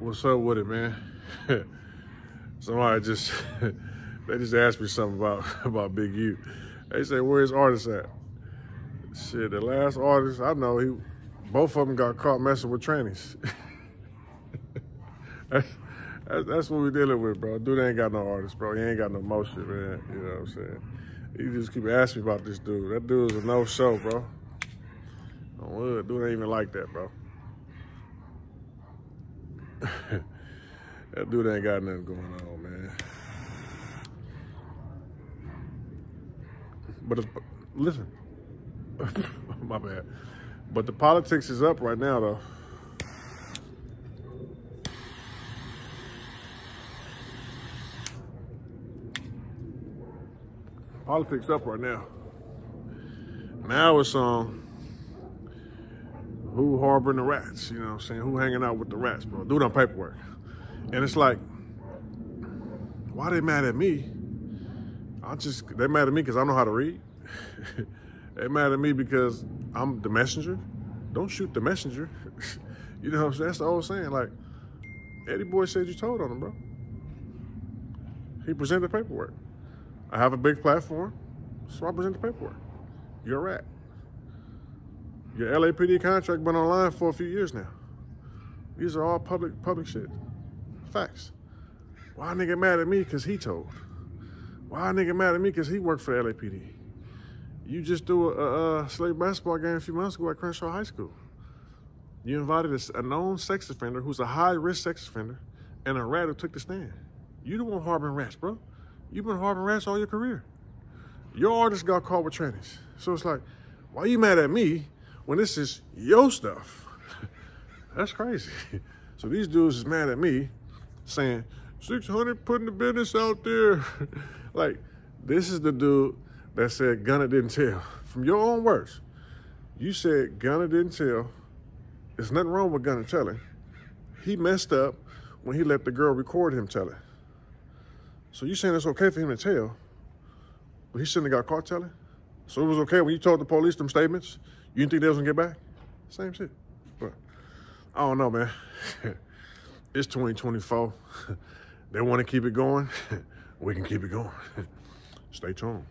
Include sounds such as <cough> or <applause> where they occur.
What's up with it, man? <laughs> Somebody just <laughs> they just asked me something about <laughs> about Big U. They say, "Where's artist at?" Shit, the last artist I know, he both of them got caught messing with trannies. that's, that's, what we're dealing with, bro. Dude ain't got no artist, bro. He ain't got no motion, man. You know what I'm saying? You just keep asking me about this dude. That dude is a no show, bro. On dude ain't even like that, bro. That dude ain't got nothing going on, man. But listen, <laughs> my bad. But the politics is up right now, though. Politics up right now. Now it's um who harboring the rats, you know what I'm saying? Who hanging out with the rats, bro? Do it on paperwork. And it's like, why they mad at me? I just, they mad at me because I know how to read. <laughs> they mad at me because I'm the messenger. Don't shoot the messenger. <laughs> you know what I'm saying? That's the old saying. Like, Eddie Boy said you told on him, bro. He presented paperwork. I have a big platform, so I present the paperwork. You're a rat. Your LAPD contract been online for a few years now. These are all public public shit. Facts. Why a nigga mad at me because he told? Why a nigga mad at me because he worked for the LAPD? You just threw a, a, slave basketball game a few months ago at Crenshaw High School. You invited a, a known sex offender who's a high-risk sex offender and a rat who took the stand. You the one harboring rats, bro. You've been harboring rats all your career. Your artist got caught with trannies. So it's like, why you mad at me when this is your stuff. <laughs> That's crazy. <laughs> So these dudes is mad at me saying, 600 putting the business out there. <laughs> like, this is the dude that said Gunna didn't tell. From your own words, you said Gunna didn't tell. There's nothing wrong with Gunna telling. He messed up when he let the girl record him telling. So you saying it's okay for him to tell, but he shouldn't have got caught telling? So it was okay when you told the police them statements you think they was gonna get back? Same shit. But I don't know, man. <laughs> it's 2024. <laughs> they want to keep it going. <laughs> we can keep it going. Stay tuned.